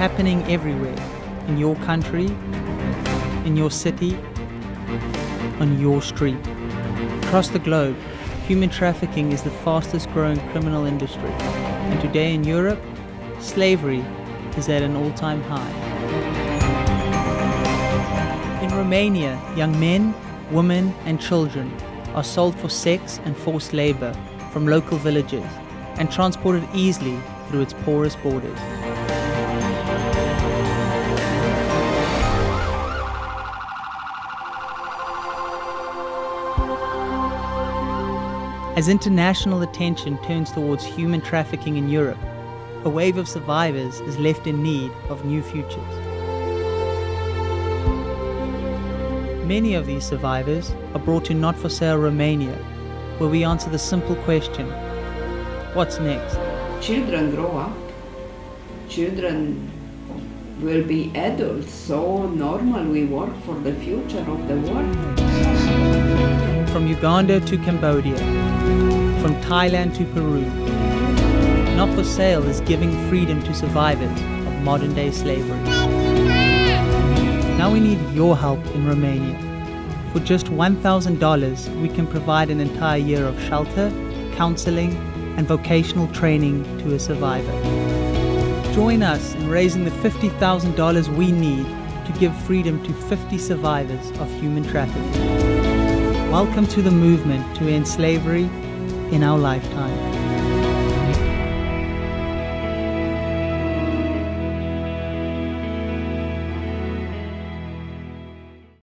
happening everywhere in your country, in your city, on your street. Across the globe, human trafficking is the fastest growing criminal industry. And today in Europe, slavery is at an all time high. In Romania, young men, women, and children are sold for sex and forced labor from local villages and transported easily through its porous borders. As international attention turns towards human trafficking in Europe, a wave of survivors is left in need of new futures. Many of these survivors are brought to Not For Sale Romania, where we answer the simple question what's next? Children grow up, children will be adults, so normal we work for the future of the world. From Uganda to Cambodia, from Thailand to Peru, Not For Sale is giving freedom to survivors of modern day slavery. Now we need your help in Romania. For just $1,000, we can provide an entire year of shelter, counseling, and vocational training to a survivor. Join us in raising the $50,000 we need to give freedom to 50 survivors of human trafficking. Welcome to the movement to end slavery in our lifetime.